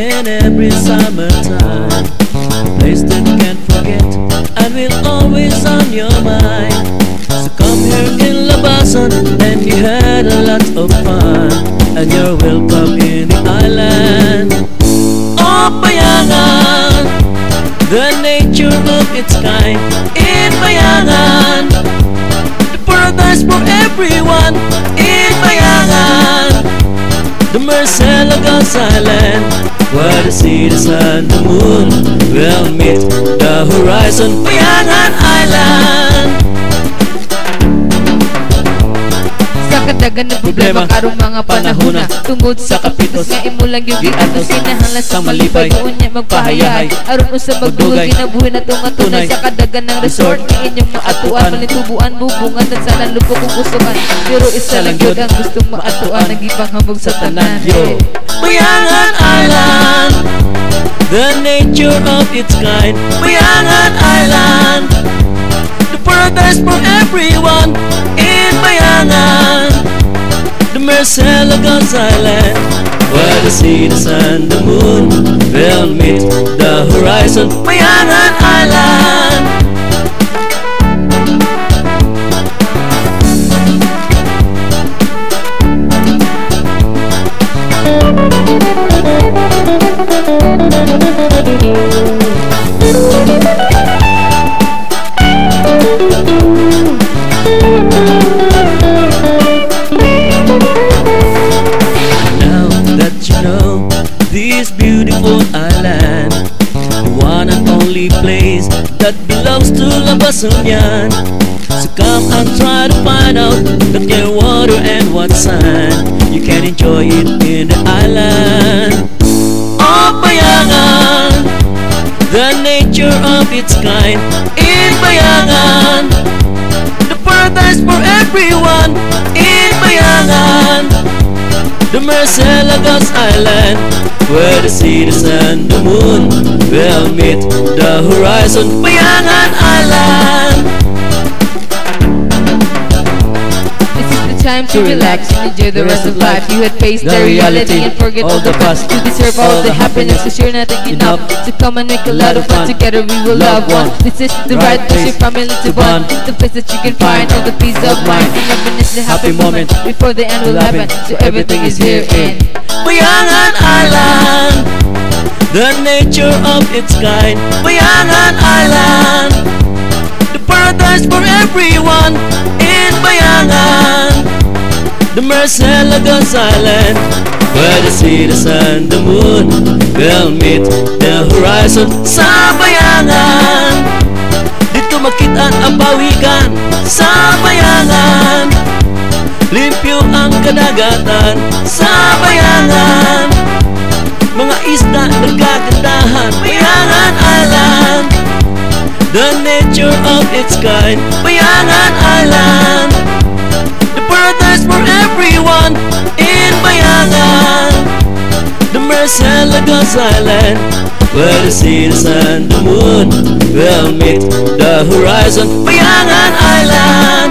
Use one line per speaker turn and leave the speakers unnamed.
in every summertime. A Place that you can't forget and will always on your mind. So come here in La Labason and you had a lot of fun. And you're welcome in the island. Oh, Bayangan, the nature of its kind. In Bayangan, the paradise for everyone. In Bayangan, the Island, where the the sun, the moon will meet the horizon. Bayangan Island.
Sa kadagan ng problema karong mga panahon na Tungod sa
Sa kapitos.
nga imo lang yung giatos Kinahanglan sa
Sa malipay.
Doon niya magpahayahay Aron usa magdugay. Kinabuhi na itong atunay
Tunay.
Sa kadagan ng resort Nga inyong maatuan
Atuan.
Malintubuan, bubungan At sana lupo kung gusto man Pero isa lang yun ang gustong maatuan Nagibang hamog sa tanan
Yo. Bayangan Island, the nature of its kind. Bayangan Island, the paradise for everyone. In Bayangan, the Marcelagas Island, where the sea, the sun, the moon will meet the horizon. Bayangan only place that belongs to Labasunyan. So come and try to find out the clear water and what sand you can enjoy it in the island. Oh, Bayangan, the nature of its kind in Bayangan. The paradise for everyone in. The Marcelagas Island Where the sea, the sun, the moon Will meet the horizon. Bayangan Island
time to relax and enjoy the rest of life. You had faced the reality and forget all the past. You deserve all the happiness cause you're not enough. So come and make a lot of fun. Together we will love. one This is the right place for family to bond. The place that you can find all the peace of mind. The happiness, the happy moment. Before the end will happen. So everything is here in.
Bayangan Island. The nature of its kind. Bayangan Island The Marcelagas Island Where the sea, the sun, the moon Will meet the horizon. Sa Bayangan Dito makita ang pawikan Sa Bayangan Limpyo ang kadagatan. Sa bayangan Mga isda nagkagandahan. Bayangan Island The nature of its kind. Bayangan Island paradise for everyone In Bayangan The Marcelagas Island Where the sea, the sun, the moon Will meet the horizon. Bayangan Island